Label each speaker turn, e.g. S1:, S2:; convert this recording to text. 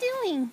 S1: you doing?